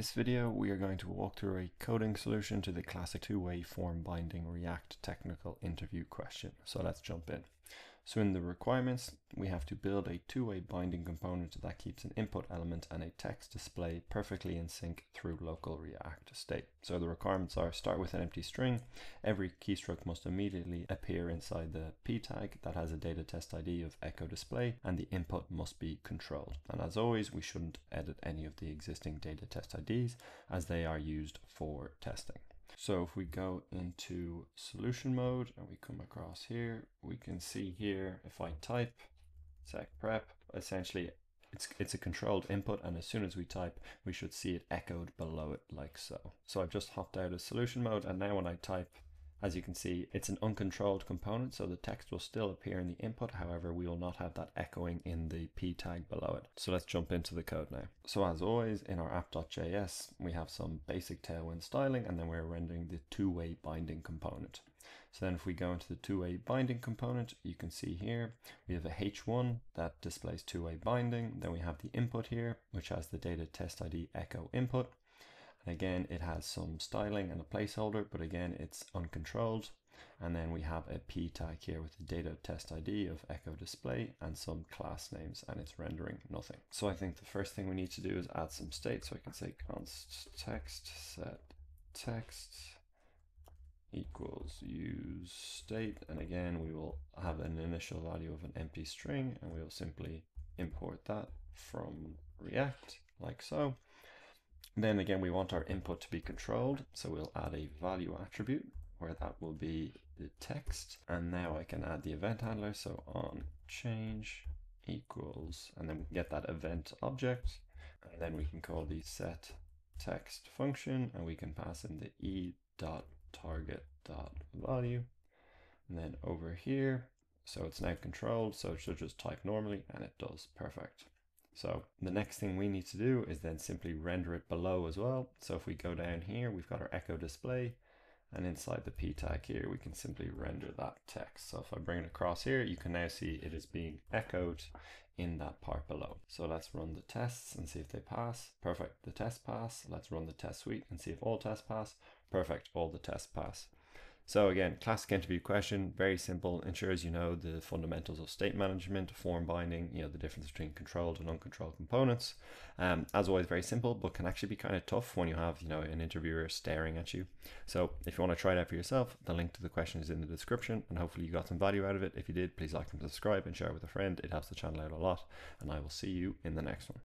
this video, we are going to walk through a coding solution to the classic two-way form binding React technical interview question. So let's jump in. So in the requirements, we have to build a two-way binding component that keeps an input element and a text display perfectly in sync through local React state. So the requirements are start with an empty string. Every keystroke must immediately appear inside the p tag that has a data test ID of echo display and the input must be controlled. And as always, we shouldn't edit any of the existing data test IDs as they are used for testing. So if we go into solution mode and we come across here, we can see here, if I type tech prep, essentially it's, it's a controlled input and as soon as we type, we should see it echoed below it like so. So I've just hopped out of solution mode and now when I type as you can see, it's an uncontrolled component, so the text will still appear in the input. However, we will not have that echoing in the p tag below it. So let's jump into the code now. So as always, in our app.js, we have some basic Tailwind styling, and then we're rendering the two-way binding component. So then if we go into the two-way binding component, you can see here, we have a H1 that displays two-way binding. Then we have the input here, which has the data test ID echo input. Again, it has some styling and a placeholder, but again, it's uncontrolled. And then we have a p tag here with the data test ID of echo display and some class names and it's rendering nothing. So I think the first thing we need to do is add some state. So I can say const text set text equals use state. And again, we will have an initial value of an empty string and we will simply import that from React like so. Then again, we want our input to be controlled. So we'll add a value attribute where that will be the text. And now I can add the event handler. So on change equals, and then we get that event object. And then we can call the set text function and we can pass in the e dot target dot value. And then over here, so it's now controlled. So it should just type normally and it does perfect. So the next thing we need to do is then simply render it below as well. So if we go down here, we've got our echo display and inside the p tag here, we can simply render that text. So if I bring it across here, you can now see it is being echoed in that part below. So let's run the tests and see if they pass. Perfect, the test pass. Let's run the test suite and see if all tests pass. Perfect, all the tests pass. So again, classic interview question, very simple, ensures you know the fundamentals of state management, form binding, you know, the difference between controlled and uncontrolled components. Um, as always, very simple, but can actually be kind of tough when you have, you know, an interviewer staring at you. So if you want to try it out for yourself, the link to the question is in the description and hopefully you got some value out of it. If you did, please like and subscribe and share with a friend. It helps the channel out a lot and I will see you in the next one.